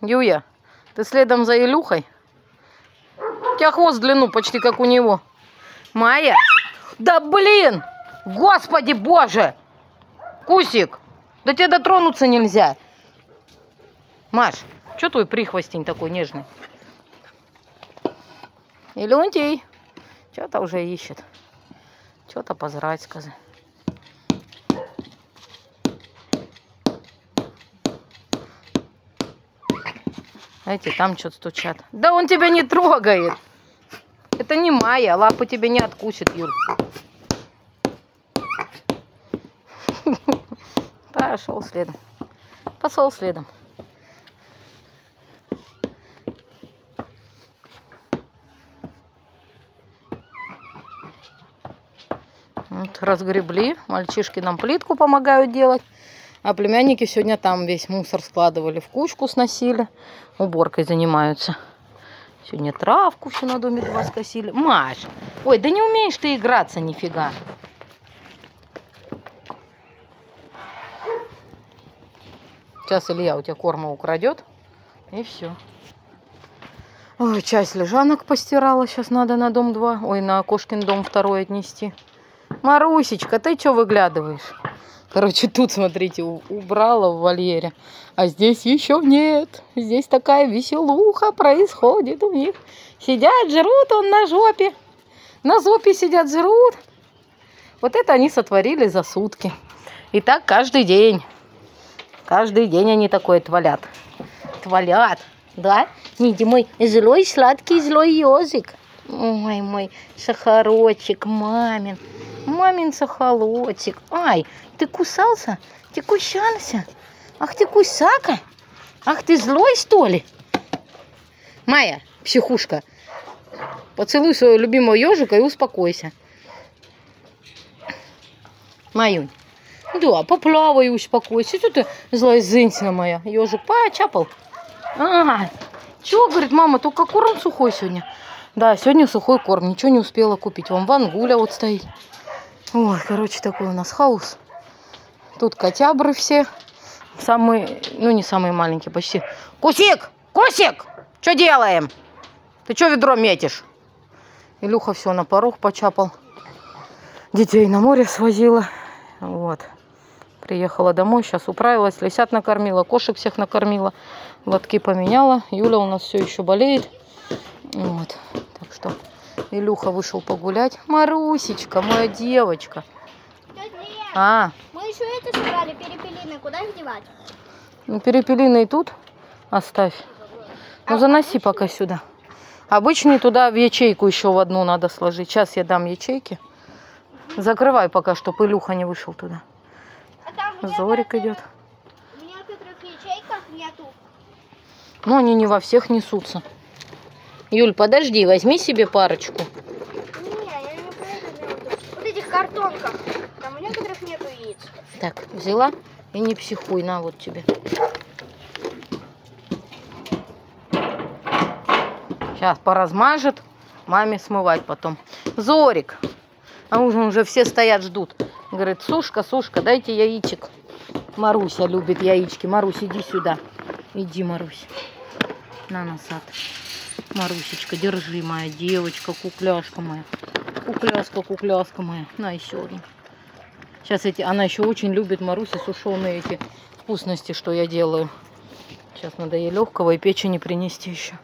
Юя, ты следом за Илюхой? У тебя хвост в длину почти как у него. Майя? Да блин! Господи боже! Кусик, да тебе дотронуться нельзя. Маш, что твой прихвостень такой нежный? Илюнтий, что-то уже ищет. Что-то позрать сказать. Эти там что-то стучат. Да он тебя не трогает. Это не Майя, лапы тебе не откусит, Юль. Пошел следом. Пошел следом. Вот, разгребли. Мальчишки нам плитку помогают делать. А племянники сегодня там весь мусор складывали в кучку, сносили. Уборкой занимаются. Сегодня травку все на доме два скосили. Маш, ой, да не умеешь ты играться нифига. Сейчас Илья у тебя корма украдет. И все. Ой, часть лежанок постирала. Сейчас надо на дом 2. Ой, на Кошкин дом второй отнести. Марусечка, ты что выглядываешь? Короче, тут, смотрите, убрала в вольере. А здесь еще нет. Здесь такая веселуха происходит у них. Сидят, жрут он на жопе. На жопе сидят, жрут. Вот это они сотворили за сутки. И так каждый день. Каждый день они такое твалят. Твалят, да? Видите, мой злой, сладкий, злой ежик. Ой, мой сахарочек, мамин. Мамин сахалотик. Ай, ты кусался? Ты кусался? Ах ты кусака? Ах ты злой, что ли? Майя, психушка, поцелуй своего любимого ежика и успокойся. Маюнь. Да, поплавай и успокойся. Что ты злая зынтина моя? Ежик почапал. А, чего, говорит, мама, только корм сухой сегодня. Да, сегодня сухой корм, ничего не успела купить. Вон вангуля вот стоит. Ой, короче, такой у нас хаос. Тут котябры все. Самые, ну не самые маленькие, почти. Кусик! Кусик! Что делаем? Ты что ведро метишь? Илюха все на порог почапал. Детей на море свозила. Вот. Приехала домой, сейчас управилась, лисят накормила, кошек всех накормила, лотки поменяла. Юля у нас все еще болеет. Вот. Так что Илюха вышел погулять. Марусечка, моя девочка. А. Мы еще это собрали, перепелины. Куда их девать? Ну, перепелиный тут оставь. Ну, заноси пока сюда. Обычный туда в ячейку еще в одну надо сложить. Сейчас я дам ячейки. Закрывай пока, чтобы Илюха не вышел туда. А в Зорик идет. В некоторых ячейках нету. Но они не во всех несутся. Юль, подожди, возьми себе парочку. Не, я не виду. Вот этих картонках. Там в некоторых нету яиц. Так, взяла и не психуй, на вот тебе. Сейчас поразмажет, маме смывать потом. Зорик, а уже, уже все стоят, ждут. Говорит, Сушка, Сушка, дайте яичек. Маруся любит яички. Марусь, иди сюда. Иди, Марусь. На насад. Марусечка, держи, моя девочка, кукляшка моя. Кукляшка, кукляшка моя. На, еще одну. Сейчас эти, она еще очень любит Маруся сушеные эти вкусности, что я делаю. Сейчас надо ей легкого и печени принести еще.